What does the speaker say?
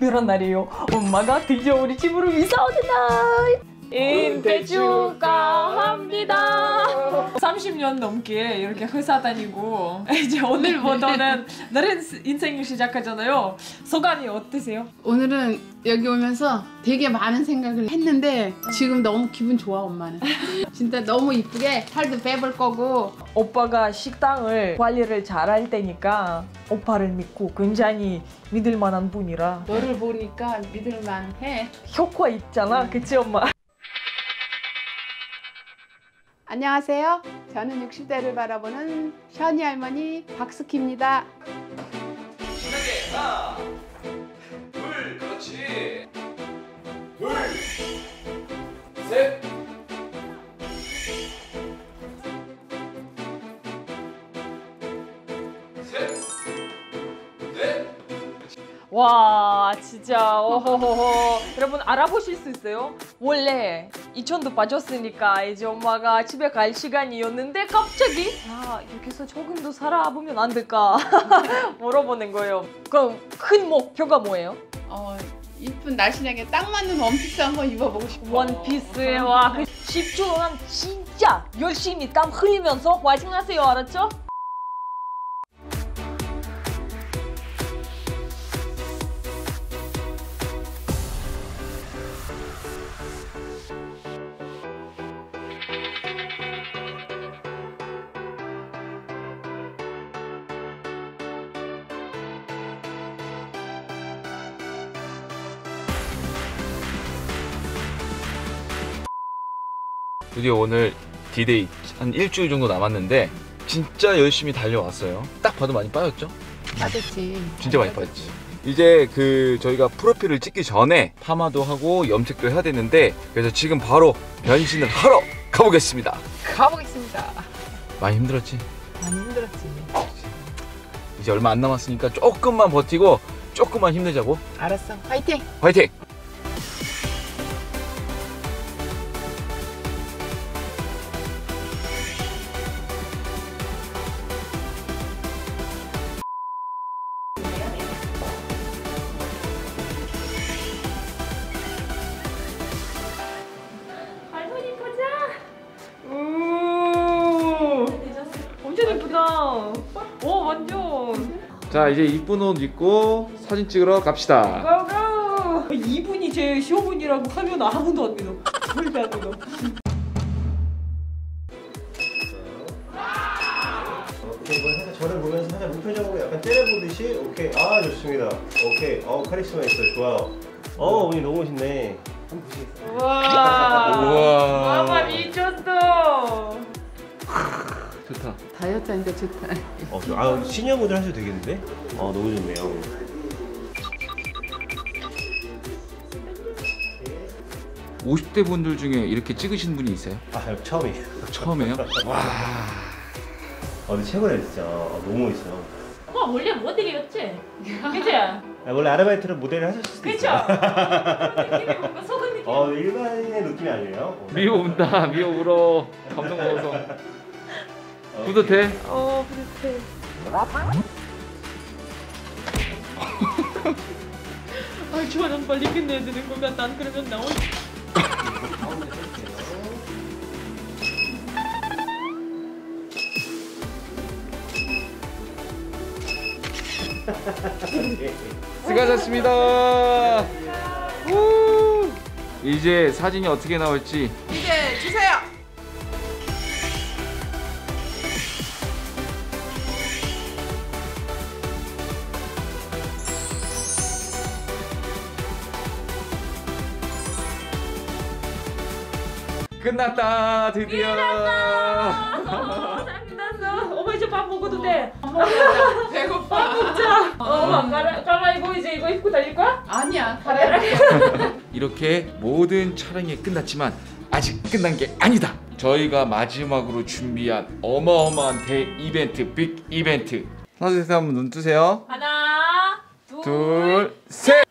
특별한 날이에요. 엄마가 드디어 우리 집으로 이사 날. 인대 축하합니다. 30년 넘게 이렇게 회사 다니고 이제 오늘부터는 다른 인생을 시작하잖아요. 소감이 어떠세요? 오늘은 여기 오면서 되게 많은 생각을 했는데 지금 너무 기분 좋아 엄마는 진짜 너무 이쁘게 살도 빼볼 거고 오빠가 식당을 관리를 잘할 테니까 오빠를 믿고 굉장히 믿을 만한 분이라 너를 보니까 믿을 만 해 효과 있잖아. 그치 엄마? 안녕하세요. 저는 60대를 바라보는 션이 할머니 박스키입니다. 신나게 하나 둘 그렇지. 둘 셋. 셋 넷. 와 진짜. 어허허허 여러분 알아보실 수 있어요? 원래 이천도 빠졌으니까 이제 엄마가 집에 갈 시간이었는데 갑자기 아 여기서 조금 더 살아보면 안 될까 물어보는 거예요 그럼 큰 목표가 뭐예요? 어, 이쁜 날씬하게 딱 맞는 원피스 한번 입어보고 싶어 원피스에 와그 10주 동안 진짜 열심히 땀 흘리면서 화이팅 하세요 알았죠? 드디어 오늘 디데이 한 일주일 정도 남았는데 진짜 열심히 달려왔어요. 딱 봐도 많이 빠졌죠? 맞았지. 진짜 많이 빠졌지. 이제 그 저희가 프로필을 찍기 전에 파마도 하고 염색도 해야 되는데 그래서 지금 바로 변신을 하러 가보겠습니다. 가보겠습니다. 많이 힘들었지? 많이 힘들었지. 이제 얼마 안 남았으니까 조금만 버티고 조금만 힘내자고. 알았어. 화이팅! 화이팅! 자 이제 이쁜 옷 입고 사진 찍으러 갑시다. 고고! 이분이 제 시어머니라고 하면 아무도 안 믿어. 절대 안 믿어. 오케이, 이번 살짝 저를 보면서 살짝 무표정으로 약간 때려보듯이 오케이. 아 좋습니다. 오케이. 어 카리스마 있어요. 좋아요. 어 어머니 너무 멋있네. 한번 보시겠어요? 우와. 우와. 마마 미쳤어 다 다이어트 하니까 좋다 어, 저- 아 시니어 모델 하셔도 되겠는데? 어 너무 좋네요 50대 분들 중에 이렇게 찍으신 분이 있어요? 아 처음이에요 처음에요? 와아 근데 최고네 진짜 아, 너무 멋있어요 엄마 원래 모델이었지? 그치? 아, 원래 아르바이트로 모델을 하셨을 수도 그쵸? 있어요 느낌이 뭔가 속은 느낌 어 일반인의 느낌이 아니에요 어. 미호 운다 미호 울어 감동 먹어서 어, 뿌듯해? 어 뿌듯해 아 좋아 난 빨리 끝내야 되는 거면 난 그러면 나온 수고하셨습니다. 우! 이제 사진이 어떻게 나올지. 이제 주세요 끝났다 드디어 어, 끝났어 엄마 이제 밥 먹어도 돼 배고파 자 엄마 가라 가라 이거 이제 이거 입고 다닐 거야? 아니야 갈아입을게 이렇게 모든 촬영이 끝났지만 아직 끝난 게 아니다. 저희가 마지막으로 준비한 어마어마한 대 이벤트, 빅 이벤트. 하나 둘셋 한번 눈 뜨세요. 하나 둘, 셋.